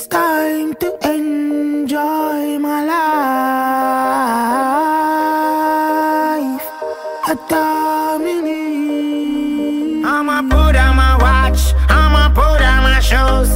it's time to enjoy my life. A Dominique. I'ma put on my watch, I'ma put on my shoes.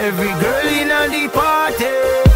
Every girl in the party.